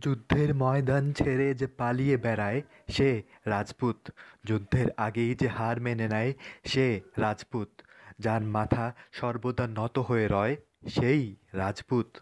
যুদ্ধের ময়দান ছেড়ে যে পালিয়ে বেড়ায়, সে রাজপুত। যুদ্ধের আগেই যে হার মেনে নেয়, সে রাজপুত। যার মাথা সর্বদা নত হয়ে রয়, সেই রাজপুত।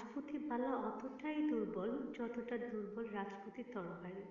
রাজপুতি বালা অতটাই দুর্বল যতটা দুর্বল রাজপুতি তরবারি।